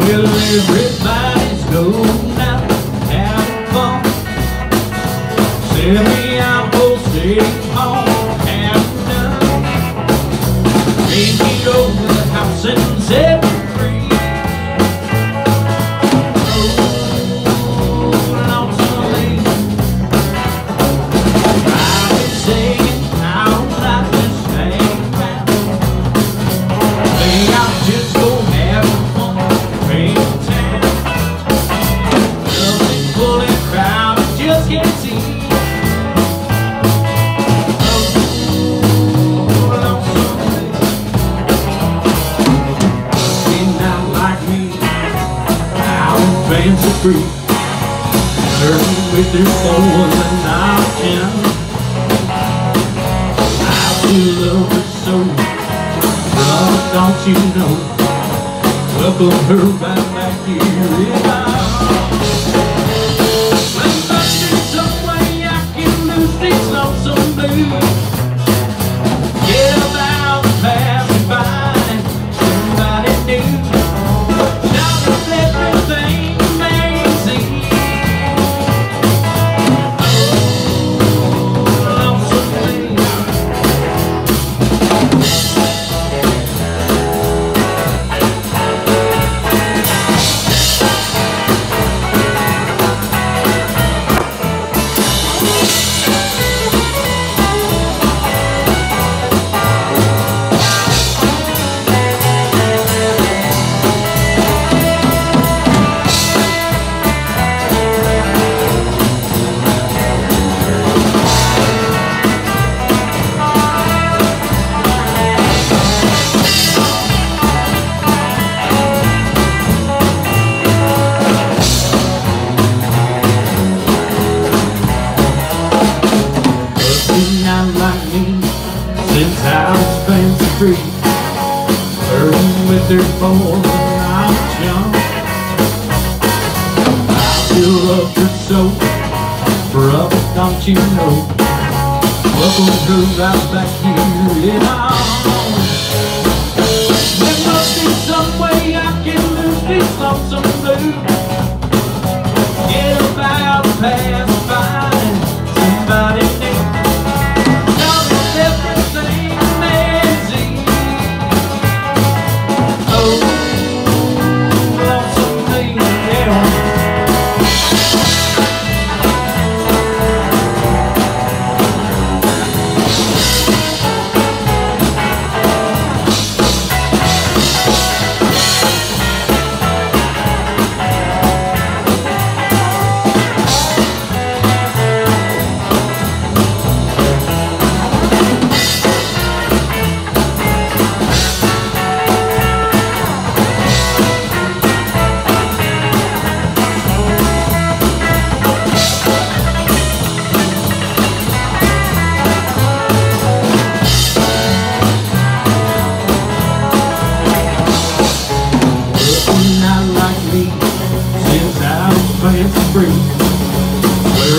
Well, everybody's going out having fun. Send free. Flirting with her boys and I'm Jim. I still love her so. Love, don't you know? Welcome her right back here Flirting with their boys when I was young I still love her so Brother, don't you know? Welcome her right back here in our There must be some way I can lose lonesome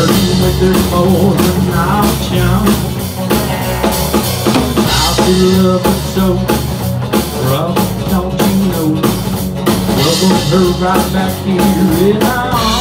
with their boys and I'm young. I still love her so. Rough, don't you know? Welcome her right back here in our